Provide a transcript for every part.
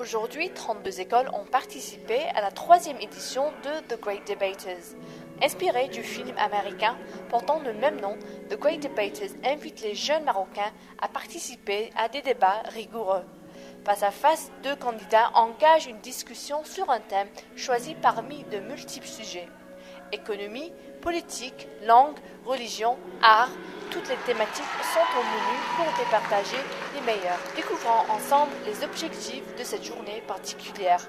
Aujourd'hui, 32 écoles ont participé à la troisième édition de The Great Debaters. Inspiré du film américain portant le même nom, The Great Debaters invite les jeunes Marocains à participer à des débats rigoureux. Face à face, deux candidats engagent une discussion sur un thème choisi parmi de multiples sujets. Économie, politique, langue, religion, art, toutes les thématiques sont au menu pour départager les meilleurs. Découvrons ensemble les objectifs de cette journée particulière.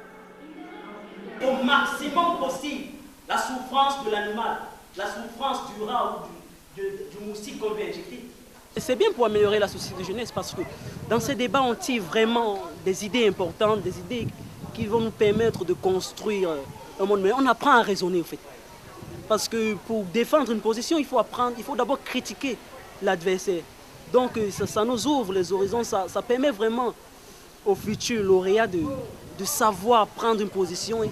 Au maximum possible, la souffrance de l'animal, la souffrance du rat ou du, du, moustique qu'on veut injecter. C'est bien pour améliorer la société de jeunesse parce que dans ces débats, on tire vraiment des idées importantes, des idées qui vont nous permettre de construire un monde meilleur. On apprend à raisonner, en fait. Parce que pour défendre une position, il faut apprendre, il faut d'abord critiquer l'adversaire. Donc euh, ça, nous ouvre les horizons, ça, permet vraiment aux futurs lauréats de, savoir prendre une position et,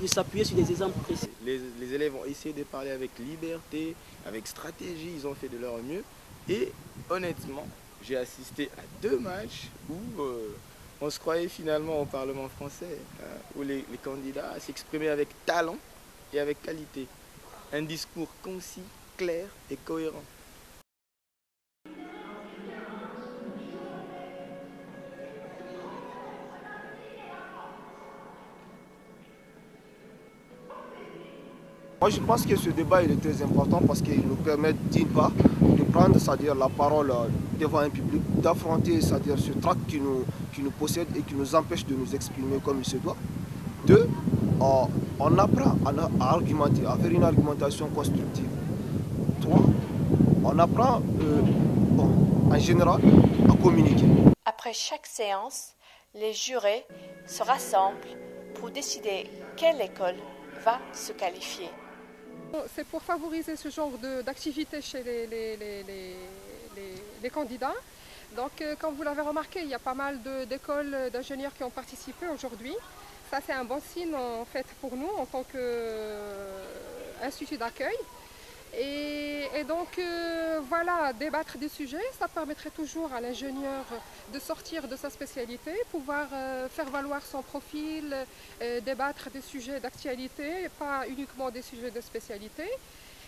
de s'appuyer sur des exemples précis. Les, élèves ont essayé de parler avec liberté, avec stratégie, ils ont fait de leur mieux. Et honnêtement, j'ai assisté à deux matchs où euh, on se croyait finalement au Parlement français, hein, où les candidats s'exprimaient avec talent et avec qualité un discours concis, clair et cohérent. Moi, je pense que ce débat est très important parce qu'il nous permet, d'une part, de prendre c'est-à-dire la parole devant un public, d'affronter ce trac qui nous, qui nous possède et qui nous empêche de nous exprimer comme il se doit. Deux, on apprend à, argumenter, à faire une argumentation constructive. Trois, on apprend euh, en général à communiquer. Après chaque séance, les jurés se rassemblent pour décider quelle école va se qualifier. C'est pour favoriser ce genre d'activité chez les, les, candidats. Donc, euh, comme vous l'avez remarqué, il y a pas mal d'écoles d'ingénieurs qui ont participé aujourd'hui. Ça, c'est un bon signe en fait pour nous en tant qu'institut euh, d'accueil. Et, donc euh, voilà, débattre des sujets, ça permettrait toujours à l'ingénieur de sortir de sa spécialité, pouvoir euh, faire valoir son profil, débattre des sujets d'actualité, pas uniquement des sujets de spécialité.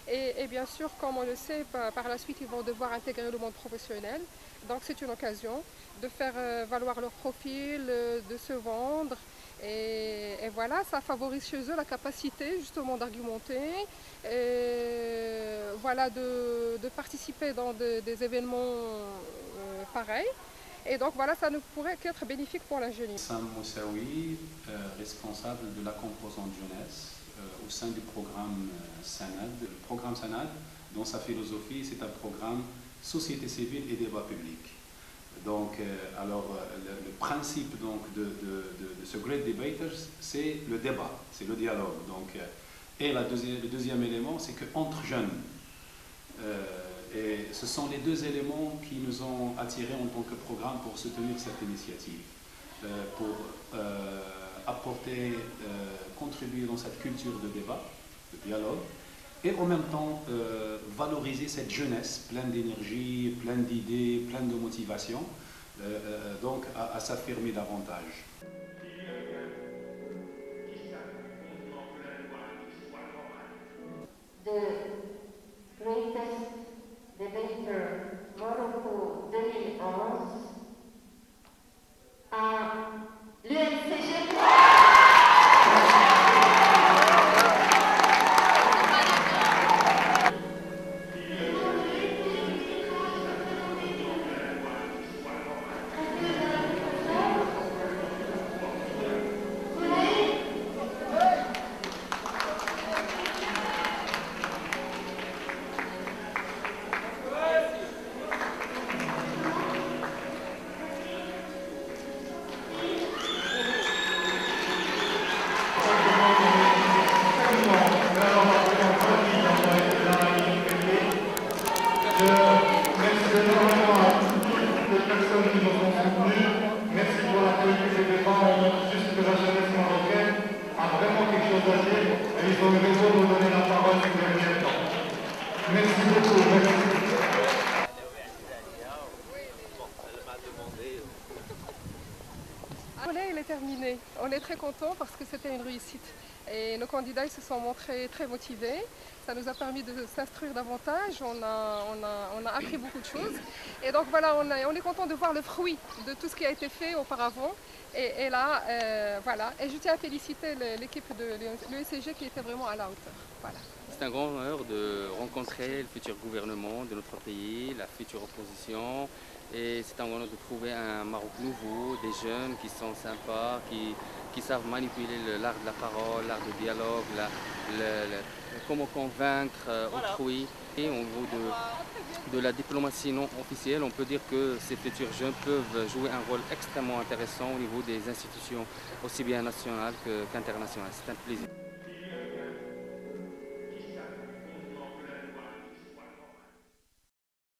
Et, bien sûr, comme on le sait, par, la suite, ils vont devoir intégrer le monde professionnel. Donc c'est une occasion de faire valoir leur profil, de se vendre, et, voilà, ça favorise chez eux la capacité justement d'argumenter, voilà, de, participer dans des événements euh, pareils. Et donc voilà, ça ne pourrait qu'être bénéfique pour l'ingénieur. Sam Moussaoui, euh, responsable de la composante jeunesse euh, au sein du programme SANAD. Le programme SANAD, dans sa philosophie, c'est un programme société civile et débat public. Donc, euh, alors, euh, le, principe donc, de, ce Great Debaters, c'est le débat, c'est le dialogue. Donc, euh, et le deuxième élément, c'est qu'entre jeunes, et ce sont les deux éléments qui nous ont attirés en tant que programme pour soutenir cette initiative, pour apporter, contribuer dans cette culture de débat, de dialogue, et en même temps euh, valoriser cette jeunesse pleine d'énergie, pleine d'idées, pleine de motivation, euh, euh, donc à, s'affirmer davantage. et ils ont eu raison de donner la parole ces derniers temps. Merci beaucoup. Merci. Le relais, il est terminé. On est très content parce que c'était une réussite. Et nos candidats ils se sont montrés très motivés. Ça nous a permis de s'instruire davantage. On a, on, a, on a, appris beaucoup de choses. Et donc voilà, on, est content de voir le fruit de tout ce qui a été fait auparavant. Et, et là, euh, voilà. Et je tiens à féliciter l'équipe de l'ECG qui était vraiment à la hauteur. Voilà. C'est un grand honneur de rencontrer le futur gouvernement de notre pays, la future opposition. Et c'est un honneur de trouver un Maroc nouveau, des jeunes qui sont sympas, qui, qui savent manipuler l'art de la parole, l'art du dialogue, la, le, le, comment convaincre euh, autrui. Et au niveau de, de, la diplomatie non officielle, on peut dire que ces futurs jeunes peuvent jouer un rôle extrêmement intéressant au niveau des institutions, aussi bien nationales qu'internationales. C'est un plaisir.